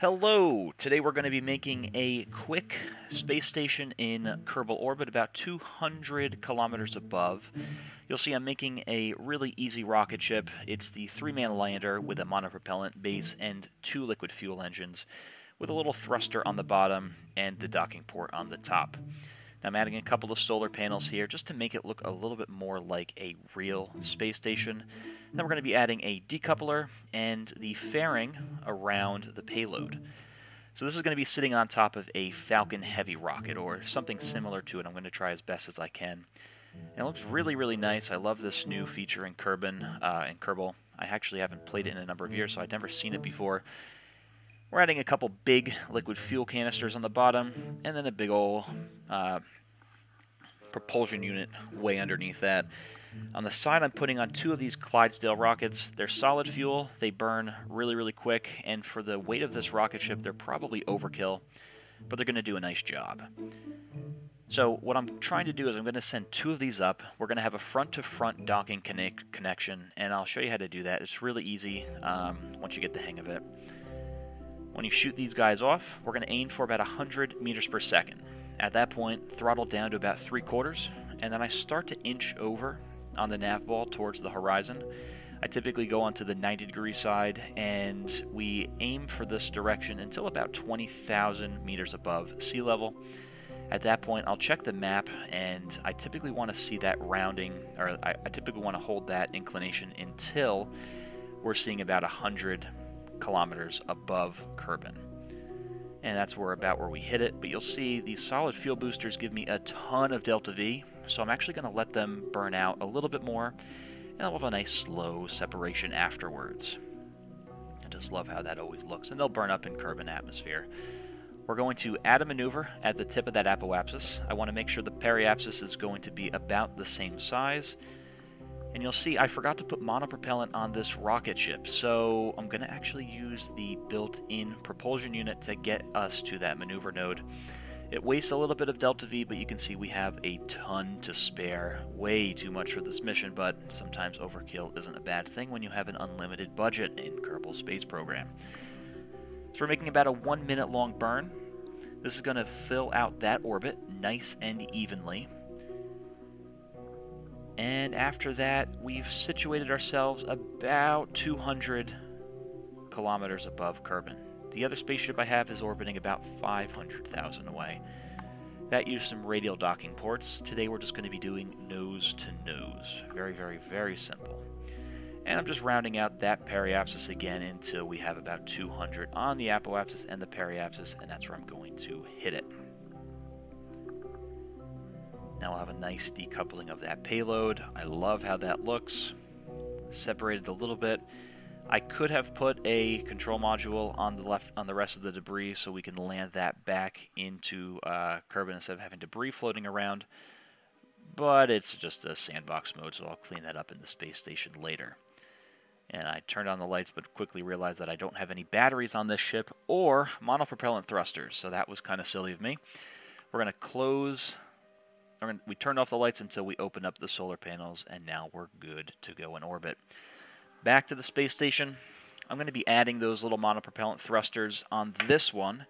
Hello! Today we're going to be making a quick space station in Kerbal orbit about 200 kilometers above. You'll see I'm making a really easy rocket ship. It's the three-man lander with a monopropellant base and two liquid fuel engines with a little thruster on the bottom and the docking port on the top. I'm adding a couple of solar panels here just to make it look a little bit more like a real space station. Then we're going to be adding a decoupler and the fairing around the payload. So this is going to be sitting on top of a Falcon Heavy rocket or something similar to it. I'm going to try as best as I can. And it looks really, really nice. I love this new feature in Kerbin, uh, in Kerbal. I actually haven't played it in a number of years, so I'd never seen it before. We're adding a couple big liquid fuel canisters on the bottom, and then a big old uh, propulsion unit way underneath that. On the side, I'm putting on two of these Clydesdale rockets. They're solid fuel, they burn really, really quick, and for the weight of this rocket ship, they're probably overkill, but they're going to do a nice job. So what I'm trying to do is I'm going to send two of these up. We're going to have a front-to-front -front docking connect connection, and I'll show you how to do that. It's really easy um, once you get the hang of it. When you shoot these guys off, we're going to aim for about 100 meters per second. At that point, throttle down to about three quarters, and then I start to inch over on the nav ball towards the horizon. I typically go onto the 90 degree side and we aim for this direction until about 20,000 meters above sea level. At that point, I'll check the map and I typically want to see that rounding, or I, I typically want to hold that inclination until we're seeing about 100 kilometers above Kerbin. And that's where about where we hit it. But you'll see these solid fuel boosters give me a ton of delta V, so I'm actually going to let them burn out a little bit more, and I'll have a nice slow separation afterwards. I just love how that always looks, and they'll burn up in Kerbin atmosphere. We're going to add a maneuver at the tip of that apoapsis. I want to make sure the periapsis is going to be about the same size, and you'll see I forgot to put monopropellant on this rocket ship, so I'm going to actually use the built-in propulsion unit to get us to that maneuver node. It wastes a little bit of delta V, but you can see we have a ton to spare. Way too much for this mission, but sometimes overkill isn't a bad thing when you have an unlimited budget in Kerbal Space Program. So we're making about a one minute long burn. This is going to fill out that orbit nice and evenly. And after that, we've situated ourselves about 200 kilometers above Kerbin. The other spaceship I have is orbiting about 500,000 away. That used some radial docking ports. Today we're just going to be doing nose to nose. Very, very, very simple. And I'm just rounding out that periapsis again until we have about 200 on the apoapsis and the periapsis, and that's where I'm going to hit it. Now I'll have a nice decoupling of that payload. I love how that looks. Separated a little bit. I could have put a control module on the left on the rest of the debris so we can land that back into uh, Kerbin instead of having debris floating around. But it's just a sandbox mode, so I'll clean that up in the space station later. And I turned on the lights, but quickly realized that I don't have any batteries on this ship or monopropellant thrusters, so that was kind of silly of me. We're going to close we turned off the lights until we opened up the solar panels, and now we're good to go in orbit. Back to the space station. I'm going to be adding those little monopropellant thrusters on this one.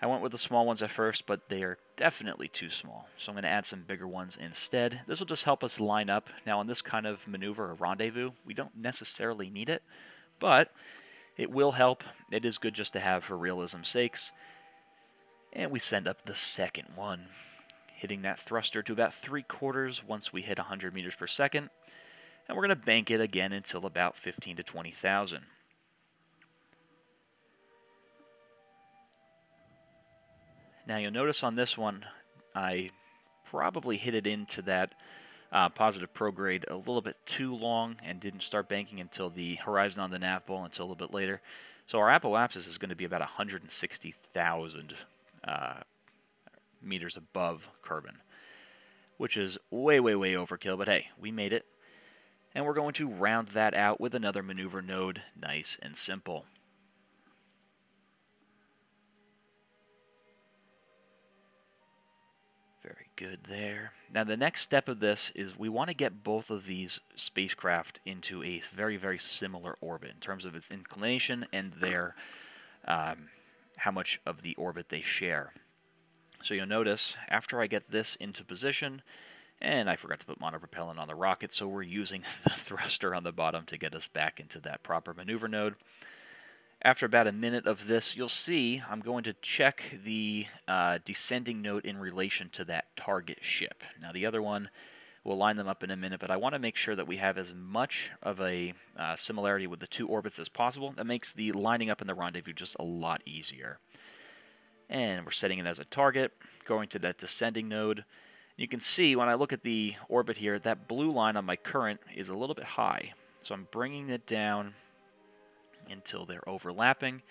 I went with the small ones at first, but they are definitely too small. So I'm going to add some bigger ones instead. This will just help us line up. Now, on this kind of maneuver or rendezvous, we don't necessarily need it, but it will help. It is good just to have for realism's sakes. And we send up the second one hitting that thruster to about three quarters once we hit 100 meters per second, and we're going to bank it again until about 15 to 20,000. Now you'll notice on this one, I probably hit it into that uh, positive prograde a little bit too long and didn't start banking until the horizon on the nav ball until a little bit later. So our apoapsis is going to be about 160,000 uh, meters above Kerbin, which is way, way, way overkill, but hey, we made it. And we're going to round that out with another maneuver node, nice and simple. Very good there. Now the next step of this is we want to get both of these spacecraft into a very, very similar orbit in terms of its inclination and their um, how much of the orbit they share. So you'll notice after I get this into position, and I forgot to put monopropellant on the rocket, so we're using the thruster on the bottom to get us back into that proper maneuver node. After about a minute of this, you'll see I'm going to check the uh, descending node in relation to that target ship. Now the other one, we'll line them up in a minute, but I want to make sure that we have as much of a uh, similarity with the two orbits as possible. That makes the lining up in the rendezvous just a lot easier. And we're setting it as a target, going to that descending node. You can see when I look at the orbit here, that blue line on my current is a little bit high. So I'm bringing it down until they're overlapping.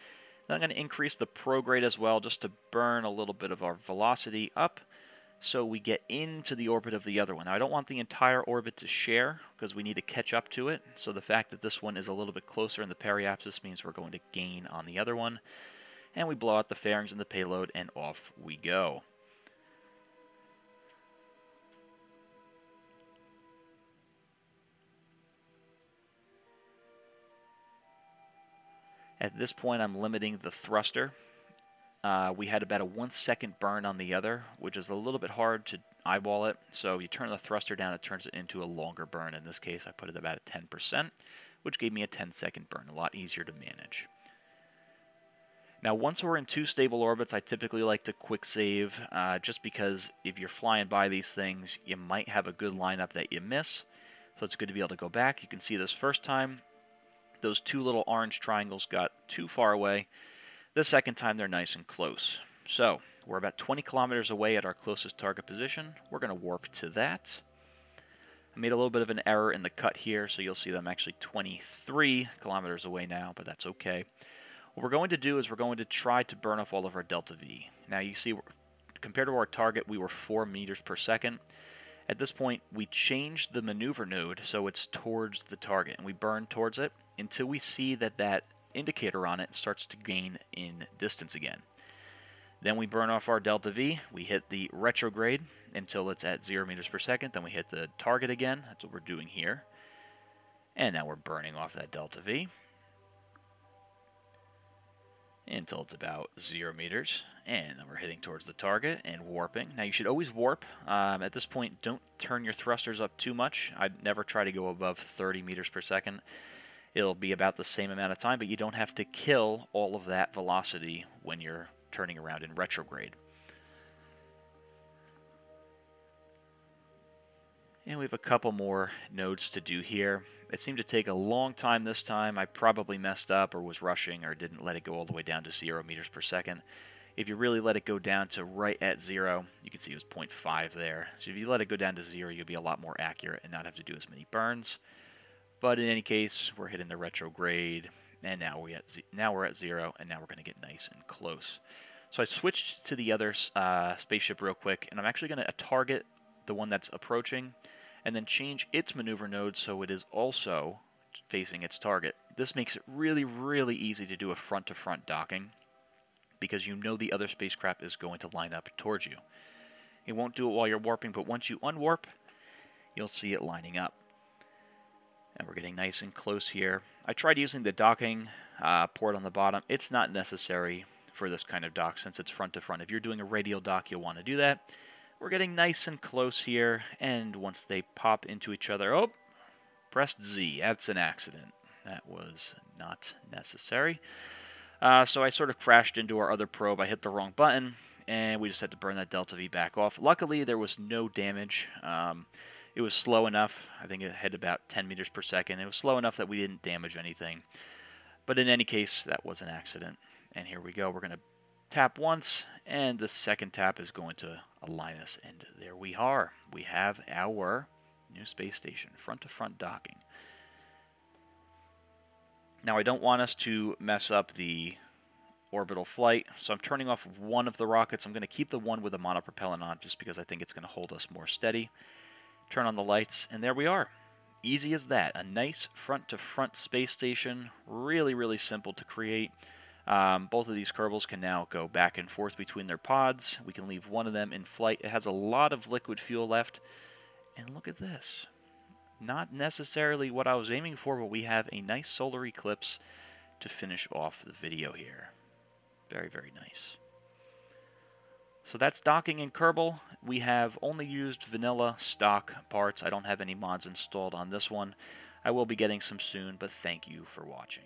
Then I'm going to increase the prograde as well just to burn a little bit of our velocity up so we get into the orbit of the other one. Now I don't want the entire orbit to share because we need to catch up to it. So the fact that this one is a little bit closer in the periapsis means we're going to gain on the other one. And we blow out the fairings and the payload and off we go. At this point, I'm limiting the thruster. Uh, we had about a one second burn on the other, which is a little bit hard to eyeball it. So you turn the thruster down, it turns it into a longer burn. In this case, I put it about at 10%, which gave me a 10 second burn, a lot easier to manage. Now, once we're in two stable orbits, I typically like to quick save, uh, just because if you're flying by these things, you might have a good lineup that you miss. So it's good to be able to go back. You can see this first time, those two little orange triangles got too far away. The second time, they're nice and close. So, we're about 20 kilometers away at our closest target position. We're going to warp to that. I made a little bit of an error in the cut here, so you'll see that I'm actually 23 kilometers away now, but that's okay. What we're going to do is we're going to try to burn off all of our delta V. Now you see, compared to our target, we were 4 meters per second. At this point, we change the maneuver node so it's towards the target, and we burn towards it until we see that that indicator on it starts to gain in distance again. Then we burn off our delta V. We hit the retrograde until it's at 0 meters per second. Then we hit the target again. That's what we're doing here. And now we're burning off that delta V until it's about 0 meters. And then we're heading towards the target and warping. Now you should always warp. Um, at this point, don't turn your thrusters up too much. I'd never try to go above 30 meters per second. It'll be about the same amount of time, but you don't have to kill all of that velocity when you're turning around in retrograde. And we have a couple more nodes to do here. It seemed to take a long time this time. I probably messed up or was rushing or didn't let it go all the way down to 0 meters per second. If you really let it go down to right at 0, you can see it was 0.5 there. So if you let it go down to 0, you'll be a lot more accurate and not have to do as many burns. But in any case, we're hitting the retrograde, and now, we're at now we're at 0, and now we're going to get nice and close. So I switched to the other uh, spaceship real quick, and I'm actually going to target the one that's approaching and then change its maneuver node so it is also facing its target. This makes it really, really easy to do a front-to-front -front docking because you know the other spacecraft is going to line up towards you. It won't do it while you're warping, but once you unwarp, you'll see it lining up. And we're getting nice and close here. I tried using the docking uh, port on the bottom. It's not necessary for this kind of dock since it's front to front. If you're doing a radial dock, you'll want to do that. We're getting nice and close here, and once they pop into each other, oh, pressed Z. That's an accident. That was not necessary. Uh, so I sort of crashed into our other probe. I hit the wrong button, and we just had to burn that Delta V back off. Luckily, there was no damage. Um, it was slow enough. I think it had about 10 meters per second. It was slow enough that we didn't damage anything. But in any case, that was an accident. And here we go. We're going to tap once, and the second tap is going to align us. And there we are. We have our new space station, front-to-front -front docking. Now, I don't want us to mess up the orbital flight, so I'm turning off one of the rockets. I'm going to keep the one with the monopropellant on just because I think it's going to hold us more steady. Turn on the lights, and there we are. Easy as that. A nice front-to-front -front space station. Really, really simple to create. Um, both of these Kerbals can now go back and forth between their pods. We can leave one of them in flight. It has a lot of liquid fuel left. And look at this. Not necessarily what I was aiming for, but we have a nice solar eclipse to finish off the video here. Very, very nice. So that's docking in Kerbal. We have only used vanilla stock parts. I don't have any mods installed on this one. I will be getting some soon, but thank you for watching.